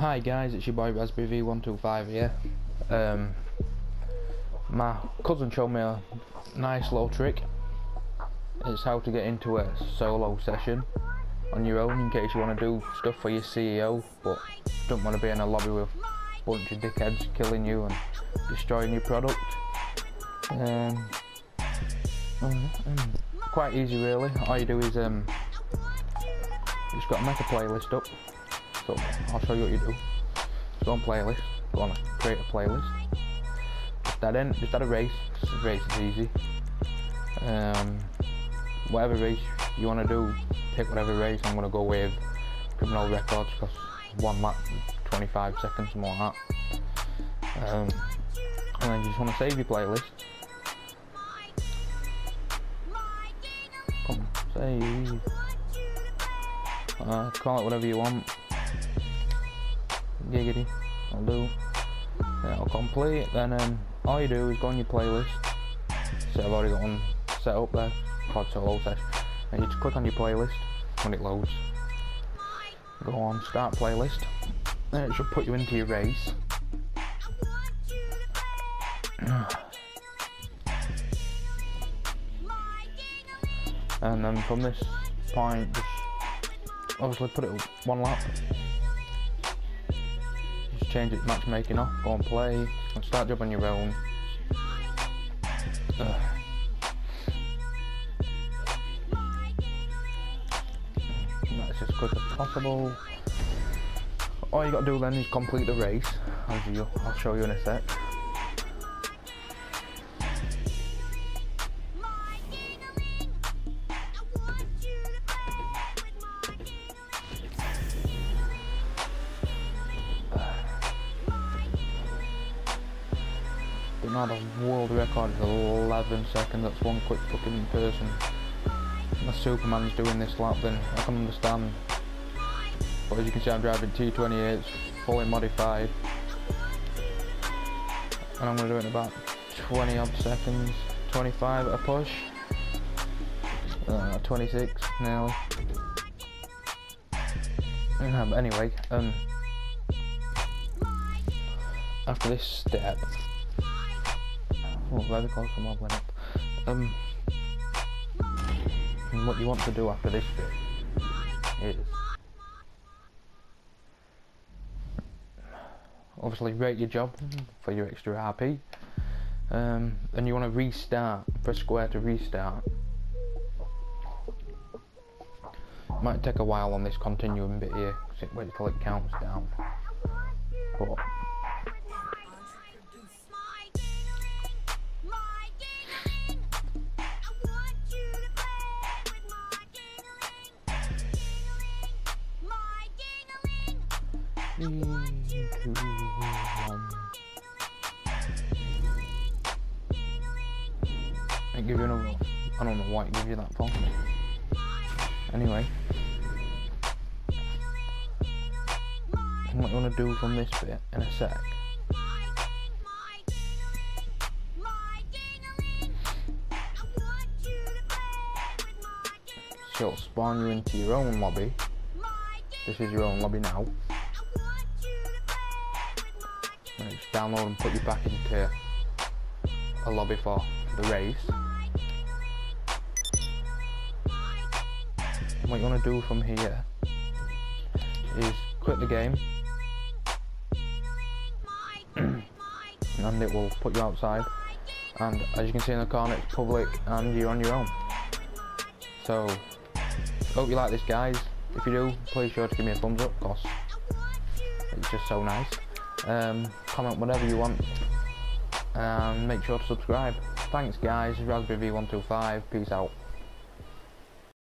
Hi guys, it's your boy Raspberry V125 here. Um, my cousin showed me a nice little trick. It's how to get into a solo session on your own in case you want to do stuff for your CEO but don't want to be in a lobby with a bunch of dickheads killing you and destroying your product. Um, quite easy really. All you do is um, just got to make a playlist up. So I'll show you what you do. Go on playlist, go on create a playlist. Add in, just add a race. Just race is easy. Um, whatever race you want to do, pick whatever race. I'm gonna go with criminal records because one lap, 25 seconds, more like that. Um, and then you just want to save your playlist. Come, save. Uh, call it whatever you want giggity, I'll do. I'll complete. Then um, all you do is go on your playlist. So I've already got one set up there, Pod Solo Session. And you just click on your playlist when it loads. Go on, start playlist. Then it should put you into your race. and then from this point, just obviously put it one lap Just change it matchmaking off, go and play, and start job on your own. Ugh. That's as quick as possible. All you got to do then is complete the race, I'll show you in a sec. But now the world record is 11 seconds, that's one quick fucking person. The Superman's doing this lap then, I can understand. But as you can see I'm driving T28, fully modified. And I'm going to do it in about 20 odd seconds, 25 at a push. Uh, 26 now. But anyway, um, after this step, Oh, very close to mobbling up. Um, what you want to do after this bit is obviously rate your job for your extra RP. Um, and you want to restart, press square to restart. Might take a while on this continuing bit here, wait till it counts down. But I give you another. I don't know why it give you that for. Anyway. What you want to do from this bit in a sec. So it'll spawn you into your own lobby. This is your own lobby now. And just download and put you back into a lobby for the race. And what you want to do from here is quit the game and it will put you outside and as you can see in the corner it's public and you're on your own. So hope you like this guys. If you do, please sure to give me a thumbs up because it's just so nice. Um, comment whatever you want and make sure to subscribe. Thanks guys, Raspberry V125, peace out.